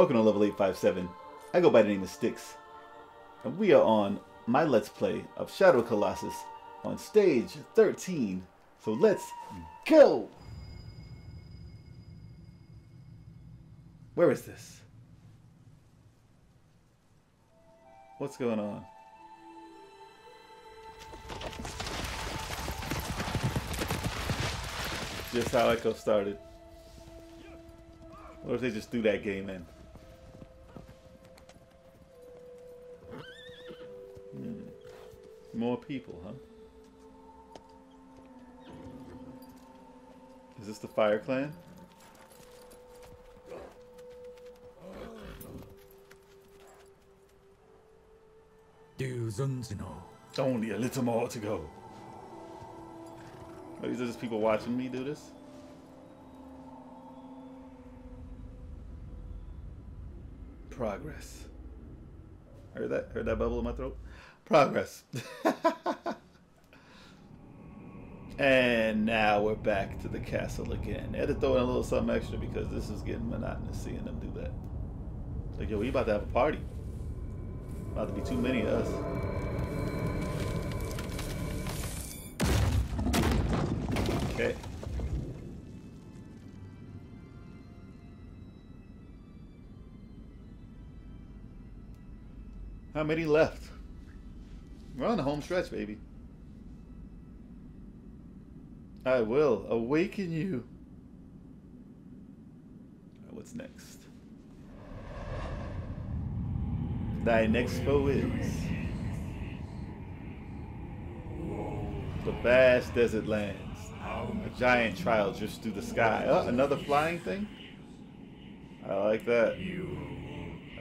Welcome to Level 857. I go by the name of Stikz. And we are on my Let's Play of Shadow Colossus on stage 13. So let's go! Where is this? What's going on? Just how Ico started. What if they just threw that game in? More people, huh? Is this the Fire Clan? Only a little more to go. Are these just people watching me do this? Progress. Heard that? Heard that bubble in my throat? Progress. and now we're back to the castle again. I had to throw in a little something extra because this is getting monotonous seeing them do that. Like, yo, we about to have a party. About to be too many of us. Okay. How many left? We're on the home stretch, baby. I will awaken you. What's next? Thy next foe is the vast desert lands. A giant trial just through the sky. Oh, another flying thing? I like that.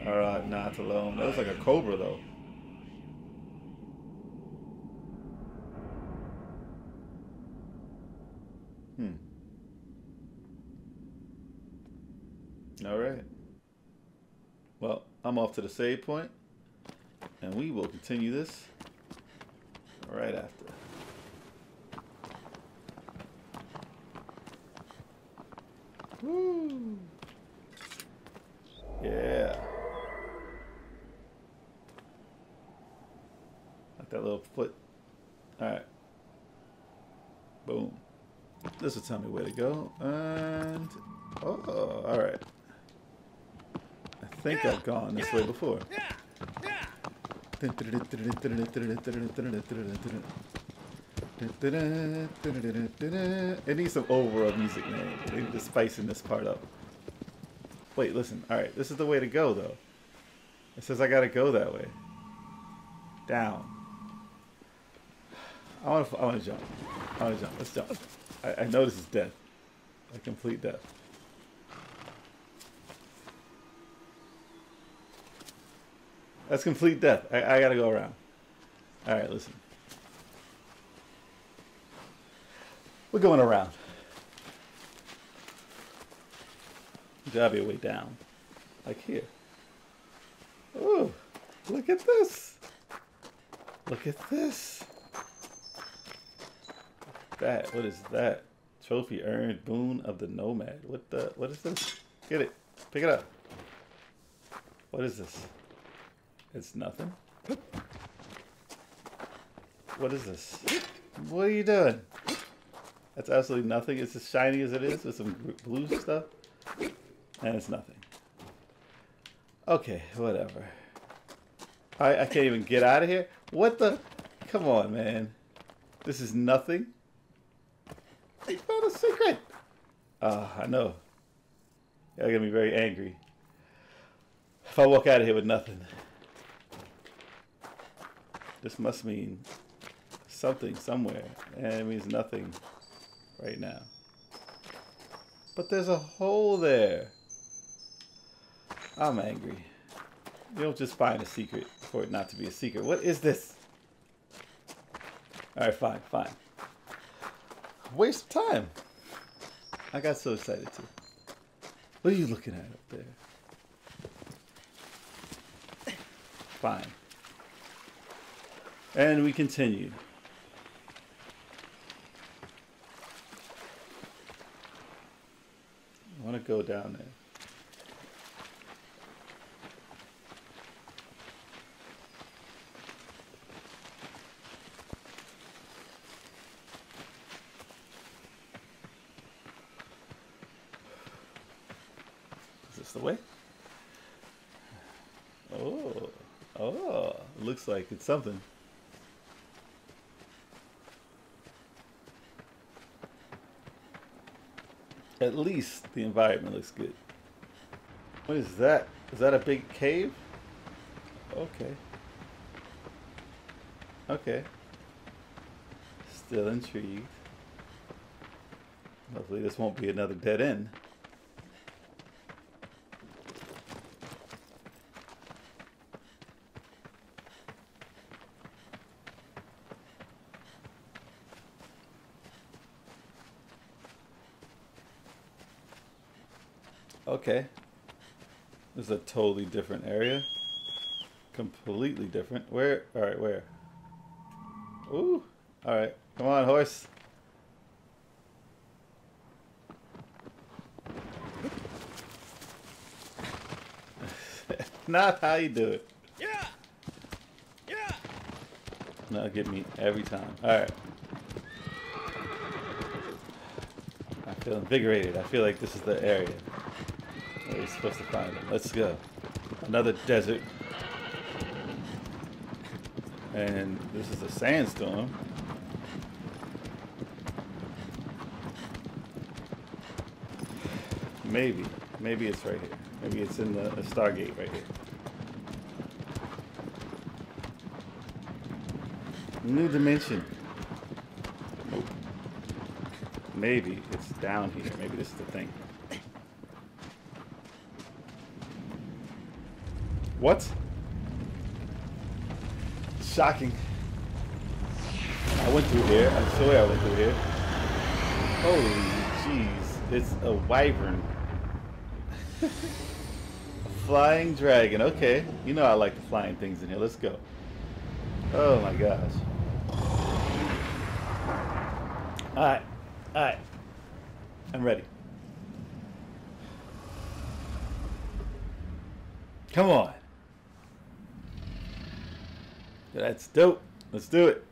Alright, not alone. That was like a cobra though. Hmm. Alright. Well, I'm off to the save point, and we will continue this right after. Woo! Yeah. Like that little foot. Alright. Boom. This will tell me where to go. And... Oh, alright. I think I've gone this way before. It needs some overall music, man. They need to spicing this part up. Wait, listen. Alright, this is the way to go, though. It says I gotta go that way. Down. I wanna, I wanna jump. I wanna jump. Let's jump. I, I know this is death. A complete death. That's complete death. I, I gotta go around. Alright, listen. We're going around. Gotta way down. Like here. Oh, look at this. Look at this. That, what is that? Trophy earned boon of the nomad. What the, what is this? Get it. Pick it up. What is this? It's nothing. What is this? What are you doing? That's absolutely nothing. It's as shiny as it is with some blue stuff. And it's nothing. Okay, whatever. I, I can't even get out of here. What the? Come on, man. This is nothing. I found a secret. Ah, uh, I know. You're gonna be very angry if I walk out of here with nothing. This must mean something somewhere, and it means nothing right now. But there's a hole there. I'm angry. You don't just find a secret for it not to be a secret. What is this? Alright, fine, fine. Waste of time. I got so excited too. What are you looking at up there? Fine. And we continue. I want to go down there. Is this the way? Oh, oh, looks like it's something. At least the environment looks good. What is that? Is that a big cave? Okay. Okay. Still intrigued. Hopefully this won't be another dead end. Okay. This is a totally different area. Completely different. Where? Alright, where? Ooh. Alright. Come on, horse. Not how you do it. Yeah. Yeah. No, get me every time. Alright. I feel invigorated. I feel like this is the area. Oh, Where you're supposed to find them. Let's go. Another desert. And this is a sandstorm. Maybe. Maybe it's right here. Maybe it's in the, the Stargate right here. New dimension. Maybe it's down here. Maybe this is the thing. What? Shocking. I went through here. I swear I went through here. Holy jeez. It's a wyvern. a flying dragon. Okay. You know I like the flying things in here. Let's go. Oh my gosh. Alright. Alright. I'm ready. Come on. That's dope. Let's do it.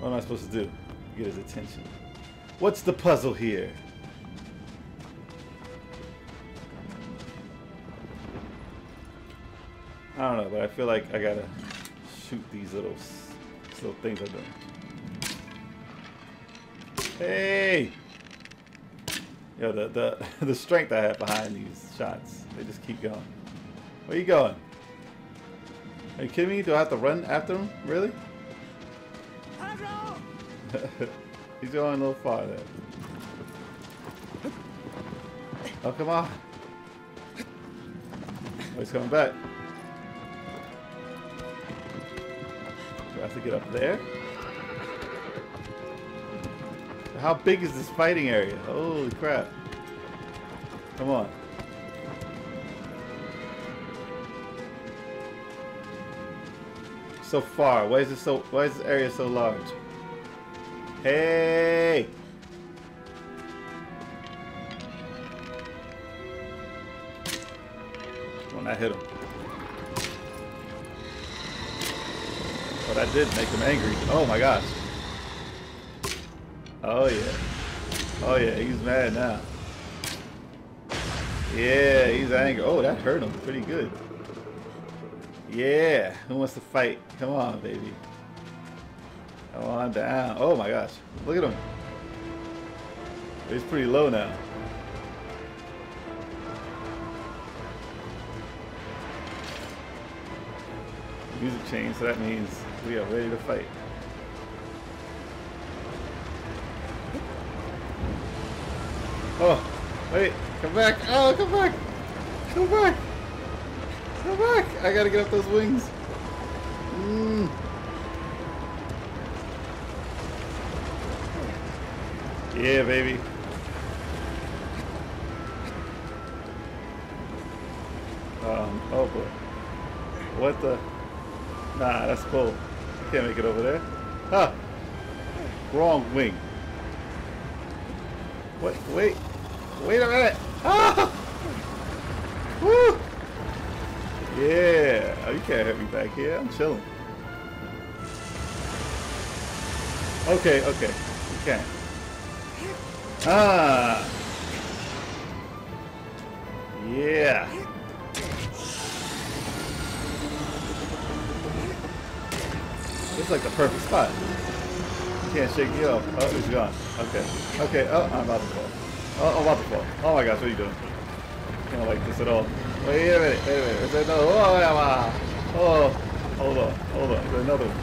What am I supposed to do? Get his attention. What's the puzzle here? I don't know, but I feel like I gotta shoot these little, little things I'm. Hey! Yo, the, the, the strength I have behind these shots, they just keep going. Where are you going? Are you kidding me? Do I have to run after him? Really? He's going a little far there. Oh, come on. Oh, he's coming back. Do I have to get up there? How big is this fighting area? Holy crap. Come on. So far. Why is it so why is this area so large? Hey! When I hit him. But I did make him angry. Oh my gosh. Oh yeah. Oh yeah, he's mad now. Yeah, he's angry. Oh, that hurt him pretty good. Yeah, who wants to fight? Come on, baby. Come on down. Oh my gosh, look at him. He's pretty low now. Music changed, so that means we are ready to fight. Oh, wait, come back. Oh, come back. Come back. Come back. I gotta get up those wings. Mm. Yeah, baby. Um, oh boy. What the? Nah, that's cool. I can't make it over there. Huh. Wrong wing. Wait, wait. Wait a minute. Ah! Woo! Yeah. Oh, you can't hit me back here. I'm chilling. Okay, okay. Okay. Ah. Yeah. Is like the perfect spot. Can't shake you off. Oh, he's gone. Okay. Okay. Oh, I'm about to fall. Oh, I'm about to fall. Oh my gosh, what are you doing? I don't like this at all. Wait a minute. Wait a minute. Is there another? Oh, yeah. Oh, hold on. Hold on. Is there another one?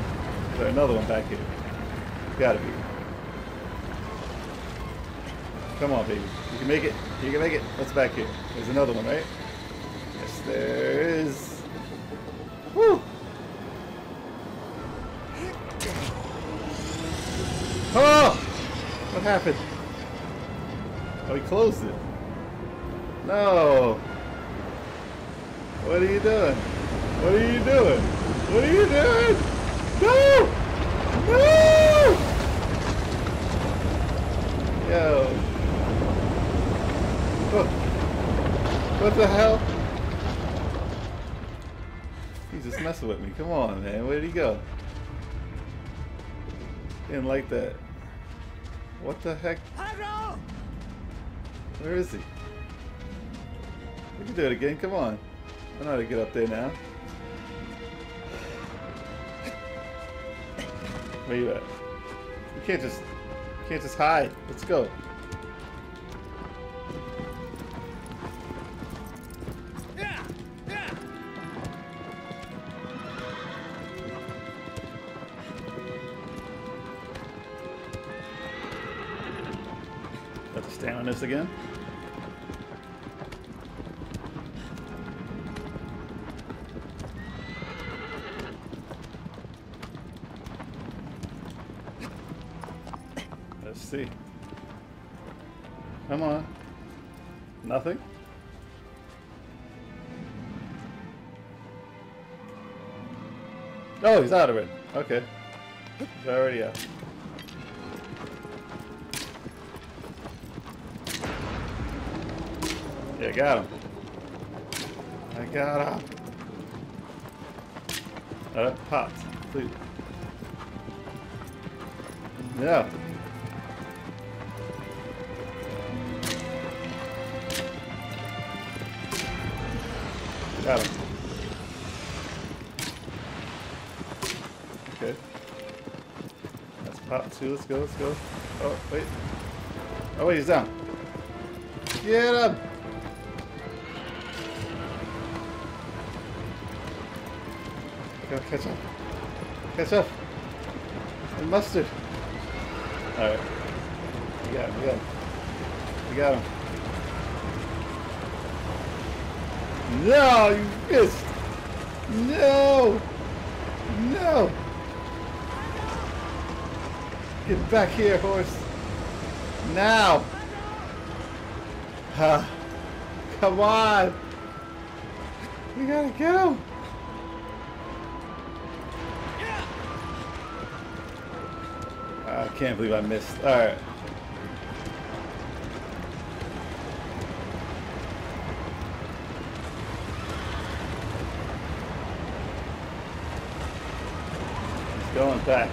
Is there another one back here? Gotta be. Come on, baby. You can make it. You can make it. What's back here? There's another one, right? Yes, there is. Woo! Oh! What happened? Oh, he closed it. No! What are you doing? What are you doing? What are you doing? No! No! Yo. What? What the hell? He's just messing with me. Come on, man. Where'd he go? Didn't like that. What the heck? Hydro! Where is he? We can do it again. Come on. I know how to get up there now. Where you at? You can't just you can't just hide. Let's go. Got to stand on this again. See. Come on. Nothing? Oh, he's out of it. Okay. He's already out. Yeah, got him. I got him. That popped. Please. Yeah. Got him. Okay. That's pop too. Let's go, let's go. Oh, wait. Oh, wait, he's down. Get him! Go, catch up. Catch up. And mustard. Alright. We got him, we got him. We got him. No, you missed. No. No. Get back here, horse. Now. Ah, come on. We gotta get him. I can't believe I missed. Alright. He's going back.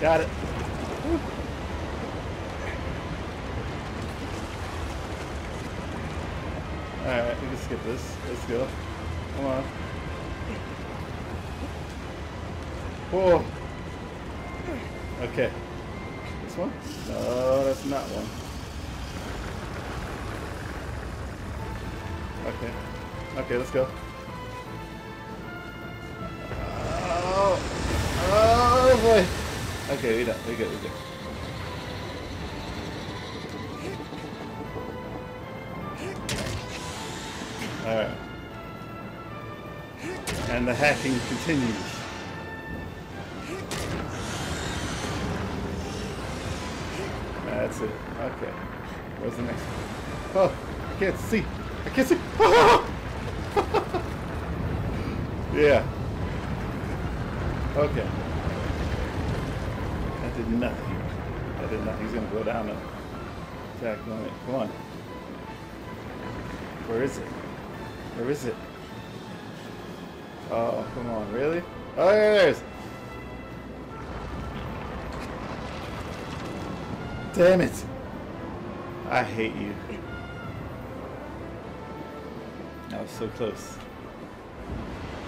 Got it. Whew. Alright, we can skip this. Let's go. Come on. Whoa. Okay. This one? No, that's not one. Okay. Okay, let's go. Boy. Okay, we done. We good. We good. All right. And the hacking continues. That's it. Okay. Where's the next one? Oh, I can't see. I can't see. yeah. Okay did nothing. I did nothing. He's going to go down and attack on it. Come on. Where is it? Where is it? Oh, come on. Really? Oh, there it is. Damn it. I hate you. That was so close.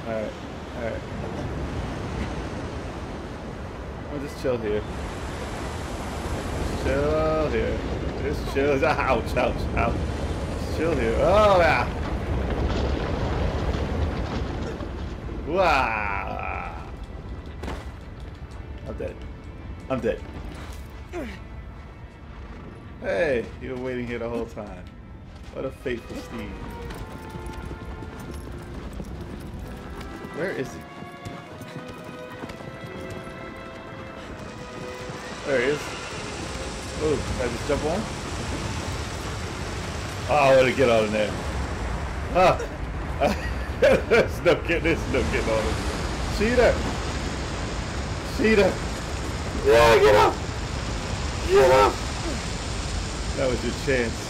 Alright, alright. I'll just chill here. Chill here. Just chill. Ouch, ouch, ouch. Just chill here. Oh, yeah. Wow. I'm dead. I'm dead. Hey, you were waiting here the whole time. What a fateful steed. Where is he? There he is. Oh, I just jump on? Oh, I want to get out of there. Ah! there's no getting, there's no getting on it. Cheetah! Cheetah! Yeah, get up! Get up! That was your chance.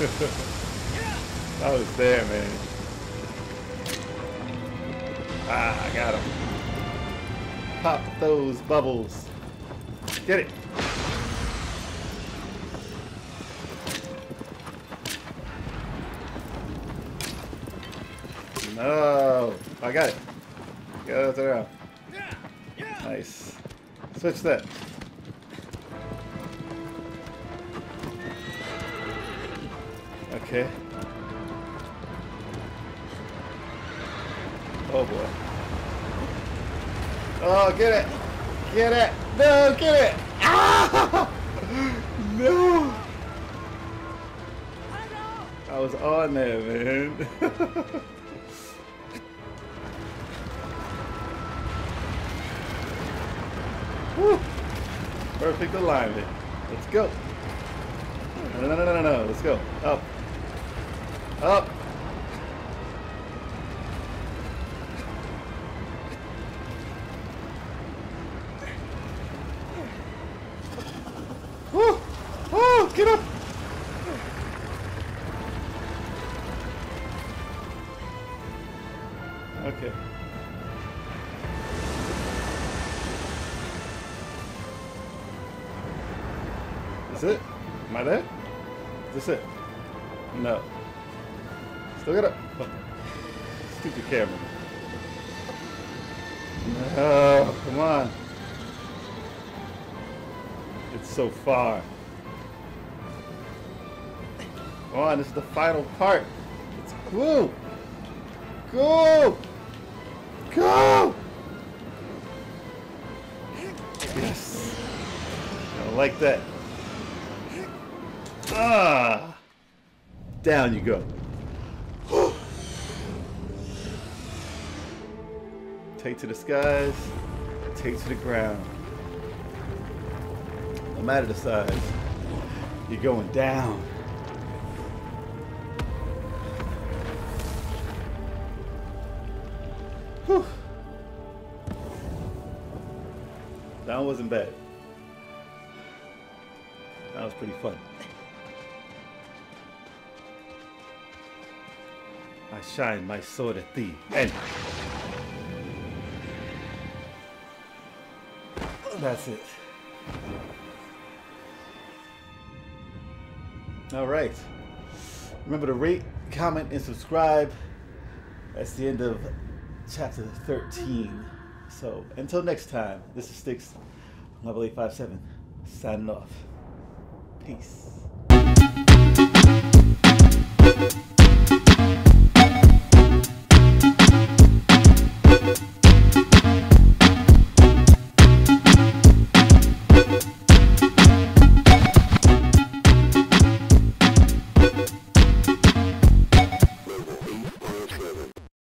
I was there, man. Ah, I got him. Pop those bubbles. Get it. No. I got it. Yeah! Yeah! Nice. Switch that. Okay. Oh boy. Oh, get it! Get it! No, get it! Ah! No! I was on there, man. Whew. Perfect alignment. Let's go. No, no, no, no, no. Let's go. Up. Up. Is it? Am I there? Is this it? No. Still got up. Oh. Stupid camera. No, come on. It's so far. Come on, this is the final part. Let's go. Go. Go. Yes. I like that. Ah! Down you go. take to the skies, take to the ground. No matter the size, you're going down. Whew. That wasn't bad. That was pretty fun. I shine my sword at thee. And that's it. All right. Remember to rate, comment, and subscribe. That's the end of chapter 13. So until next time, this is Stikz, level 857, signing off. Peace.